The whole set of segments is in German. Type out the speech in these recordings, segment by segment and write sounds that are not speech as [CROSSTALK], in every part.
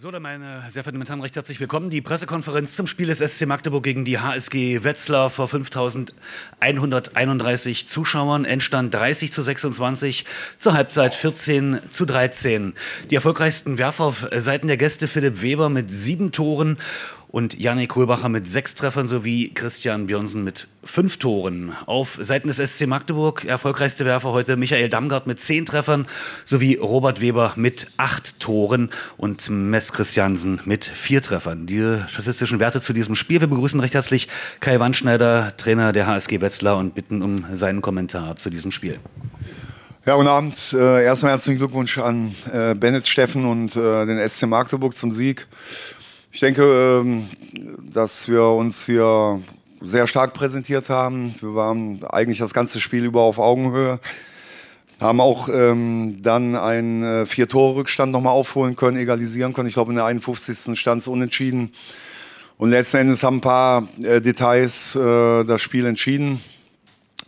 So, dann meine sehr verehrten Damen recht herzlich willkommen. Die Pressekonferenz zum Spiel des SC Magdeburg gegen die HSG Wetzlar vor 5.131 Zuschauern. Endstand 30 zu 26, zur Halbzeit 14 zu 13. Die erfolgreichsten Werfer auf Seiten der Gäste Philipp Weber mit sieben Toren und Janik Kohlbacher mit sechs Treffern sowie Christian Björnsen mit fünf Toren. Auf Seiten des SC Magdeburg erfolgreichste Werfer heute Michael Damgard mit zehn Treffern sowie Robert Weber mit acht Toren und Mess Christiansen mit vier Treffern. Die statistischen Werte zu diesem Spiel. Wir begrüßen recht herzlich Kai Wandschneider, Trainer der HSG Wetzlar und bitten um seinen Kommentar zu diesem Spiel. Ja, guten Abend. Äh, erstmal herzlichen Glückwunsch an äh, Bennett Steffen und äh, den SC Magdeburg zum Sieg. Ich denke, ähm, dass wir uns hier sehr stark präsentiert haben. Wir waren eigentlich das ganze Spiel über auf Augenhöhe. Haben auch ähm, dann einen äh, Vier-Tore-Rückstand nochmal aufholen können, egalisieren können. Ich glaube, in der 51. stand es unentschieden. Und letzten Endes haben ein paar äh, Details äh, das Spiel entschieden.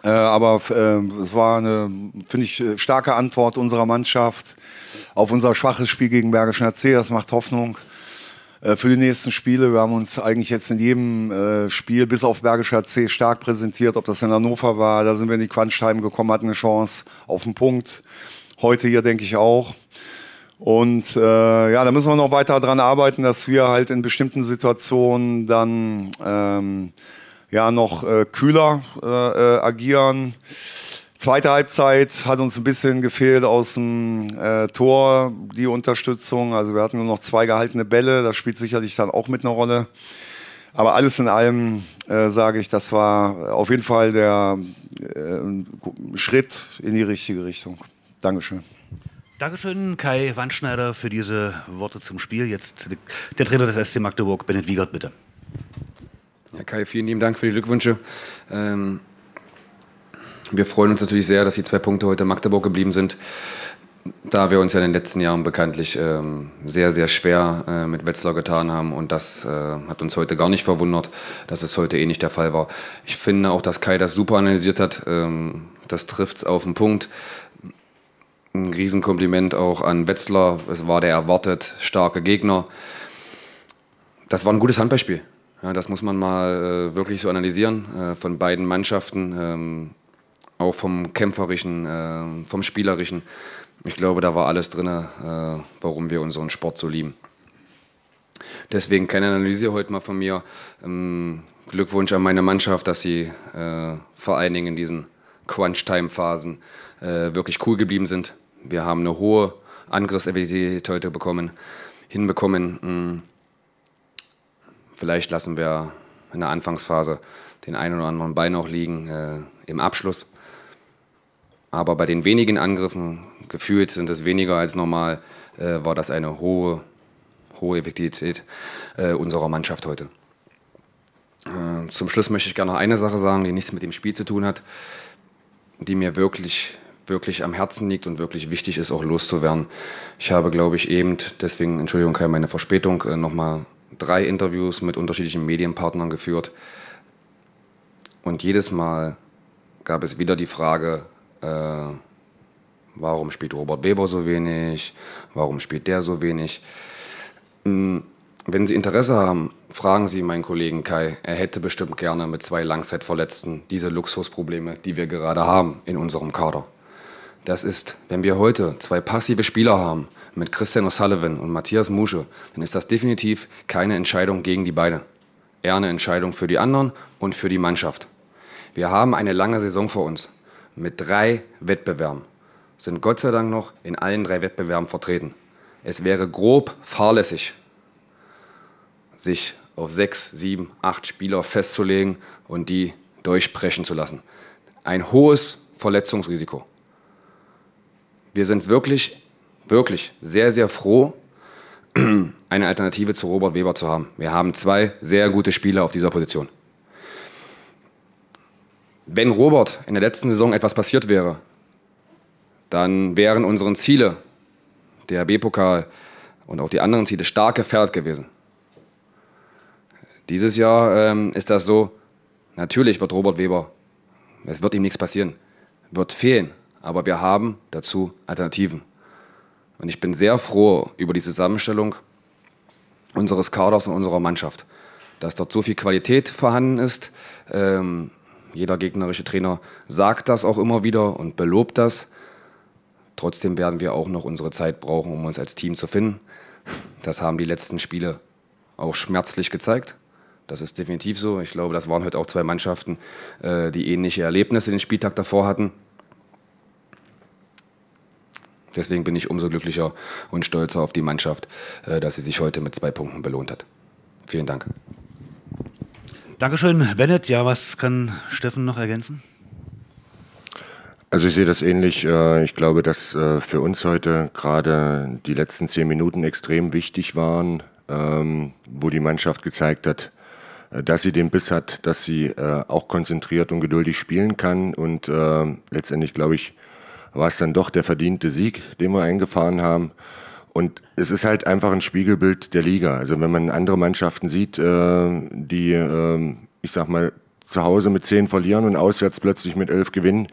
Äh, aber äh, es war eine, finde ich, äh, starke Antwort unserer Mannschaft auf unser schwaches Spiel gegen Bergischen AC. Das macht Hoffnung. Äh, für die nächsten Spiele. Wir haben uns eigentlich jetzt in jedem äh, Spiel bis auf Bergischer C stark präsentiert. Ob das in Hannover war, da sind wir in die Quantstein gekommen, hatten eine Chance auf den Punkt. Heute hier denke ich auch. Und äh, ja, da müssen wir noch weiter daran arbeiten, dass wir halt in bestimmten Situationen dann ähm, ja noch äh, kühler äh, äh agieren. Zweite Halbzeit hat uns ein bisschen gefehlt aus dem äh, Tor die Unterstützung. Also wir hatten nur noch zwei gehaltene Bälle. Das spielt sicherlich dann auch mit einer Rolle. Aber alles in allem äh, sage ich, das war auf jeden Fall der äh, Schritt in die richtige Richtung. Dankeschön. Dankeschön, Kai Wandschneider, für diese Worte zum Spiel. Jetzt der Trainer des SC Magdeburg, Bennett Wiegert, bitte. Ja, Kai, vielen lieben Dank für die Glückwünsche. Ähm wir freuen uns natürlich sehr, dass die zwei Punkte heute in Magdeburg geblieben sind, da wir uns ja in den letzten Jahren bekanntlich ähm, sehr, sehr schwer äh, mit Wetzlar getan haben. Und das äh, hat uns heute gar nicht verwundert, dass es heute eh nicht der Fall war. Ich finde auch, dass Kai das super analysiert hat. Ähm, das trifft es auf den Punkt. Ein Riesenkompliment auch an Wetzlar. Es war der erwartet starke Gegner. Das war ein gutes Handballspiel. Ja, das muss man mal äh, wirklich so analysieren äh, von beiden Mannschaften. Ähm, auch vom Kämpferischen, äh, vom Spielerischen. Ich glaube, da war alles drin, äh, warum wir unseren Sport so lieben. Deswegen keine Analyse heute mal von mir. Ähm, Glückwunsch an meine Mannschaft, dass sie äh, vor allen Dingen in diesen Crunch-Time-Phasen äh, wirklich cool geblieben sind. Wir haben eine hohe Angriffseffektivität heute bekommen, hinbekommen. Hm. Vielleicht lassen wir in der Anfangsphase den einen oder anderen Bein auch liegen äh, im Abschluss. Aber bei den wenigen Angriffen, gefühlt sind es weniger als normal, äh, war das eine hohe, hohe Effektivität äh, unserer Mannschaft heute. Äh, zum Schluss möchte ich gerne noch eine Sache sagen, die nichts mit dem Spiel zu tun hat, die mir wirklich, wirklich am Herzen liegt und wirklich wichtig ist, auch loszuwerden. Ich habe, glaube ich, eben, deswegen, Entschuldigung, keine meine Verspätung, äh, nochmal drei Interviews mit unterschiedlichen Medienpartnern geführt. Und jedes Mal gab es wieder die Frage, äh, warum spielt Robert Weber so wenig, warum spielt der so wenig. Hm, wenn Sie Interesse haben, fragen Sie meinen Kollegen Kai. Er hätte bestimmt gerne mit zwei Langzeitverletzten diese Luxusprobleme, die wir gerade haben in unserem Kader. Das ist, wenn wir heute zwei passive Spieler haben, mit Christian O'Sullivan und Matthias Musche, dann ist das definitiv keine Entscheidung gegen die beiden. Eher eine Entscheidung für die anderen und für die Mannschaft. Wir haben eine lange Saison vor uns mit drei Wettbewerben, sind Gott sei Dank noch in allen drei Wettbewerben vertreten. Es wäre grob fahrlässig, sich auf sechs, sieben, acht Spieler festzulegen und die durchsprechen zu lassen. Ein hohes Verletzungsrisiko. Wir sind wirklich, wirklich sehr, sehr froh, [CLEARS THROAT] eine Alternative zu Robert Weber zu haben. Wir haben zwei sehr gute Spieler auf dieser Position. Wenn Robert in der letzten Saison etwas passiert wäre, dann wären unsere Ziele, der B-Pokal und auch die anderen Ziele, stark gefährdet gewesen. Dieses Jahr ähm, ist das so, natürlich wird Robert Weber, es wird ihm nichts passieren, wird fehlen, aber wir haben dazu Alternativen. Und ich bin sehr froh über die Zusammenstellung unseres Kaders und unserer Mannschaft. Dass dort so viel Qualität vorhanden ist. Ähm, jeder gegnerische Trainer sagt das auch immer wieder und belobt das. Trotzdem werden wir auch noch unsere Zeit brauchen, um uns als Team zu finden. Das haben die letzten Spiele auch schmerzlich gezeigt. Das ist definitiv so. Ich glaube, das waren heute auch zwei Mannschaften, äh, die ähnliche Erlebnisse den Spieltag davor hatten. Deswegen bin ich umso glücklicher und stolzer auf die Mannschaft, äh, dass sie sich heute mit zwei Punkten belohnt hat. Vielen Dank. Dankeschön, Bennett. Ja, was kann Steffen noch ergänzen? Also ich sehe das ähnlich. Äh, ich glaube, dass äh, für uns heute gerade die letzten zehn Minuten extrem wichtig waren, ähm, wo die Mannschaft gezeigt hat, dass sie den Biss hat, dass sie auch konzentriert und geduldig spielen kann. Und letztendlich, glaube ich, war es dann doch der verdiente Sieg, den wir eingefahren haben. Und es ist halt einfach ein Spiegelbild der Liga. Also wenn man andere Mannschaften sieht, äh, die, äh, ich sag mal, zu Hause mit zehn verlieren und auswärts plötzlich mit elf gewinnen,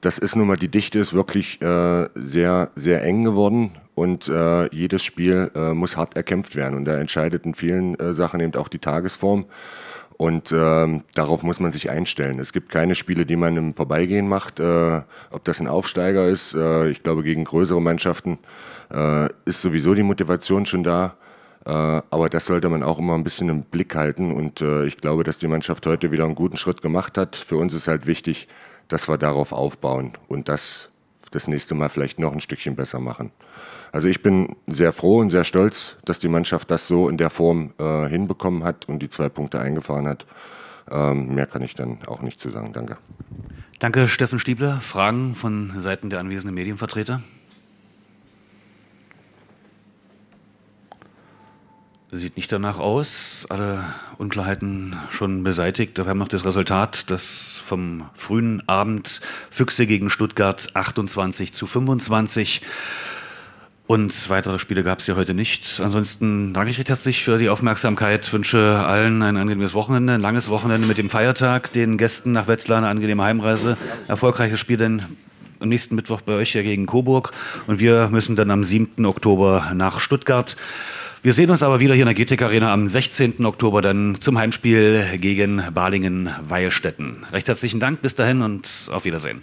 das ist nun mal, die Dichte ist wirklich äh, sehr, sehr eng geworden und äh, jedes Spiel muss hart erkämpft werden. Und da entscheidet in vielen Sachen eben auch die Tagesform. Und ähm, darauf muss man sich einstellen. Es gibt keine Spiele, die man im Vorbeigehen macht. Äh, ob das ein Aufsteiger ist, äh, ich glaube, gegen größere Mannschaften äh, ist sowieso die Motivation schon da. Äh, aber das sollte man auch immer ein bisschen im Blick halten. Und äh, ich glaube, dass die Mannschaft heute wieder einen guten Schritt gemacht hat. Für uns ist halt wichtig, dass wir darauf aufbauen und das das nächste Mal vielleicht noch ein Stückchen besser machen. Also ich bin sehr froh und sehr stolz, dass die Mannschaft das so in der Form äh, hinbekommen hat und die zwei Punkte eingefahren hat. Ähm, mehr kann ich dann auch nicht zu sagen. Danke. Danke, Steffen Stiebler. Fragen von Seiten der anwesenden Medienvertreter? Sieht nicht danach aus. Alle Unklarheiten schon beseitigt. Wir haben noch das Resultat, das vom frühen Abend Füchse gegen Stuttgart 28 zu 25. Und weitere Spiele gab es ja heute nicht. Ansonsten danke ich recht herzlich für die Aufmerksamkeit. Wünsche allen ein angenehmes Wochenende, ein langes Wochenende mit dem Feiertag, den Gästen nach Wetzlar eine angenehme Heimreise. Erfolgreiches Spiel denn am nächsten Mittwoch bei euch ja gegen Coburg. Und wir müssen dann am 7. Oktober nach Stuttgart. Wir sehen uns aber wieder hier in der GTK Arena am 16. Oktober dann zum Heimspiel gegen Balingen-Weilstätten. Recht herzlichen Dank bis dahin und auf Wiedersehen.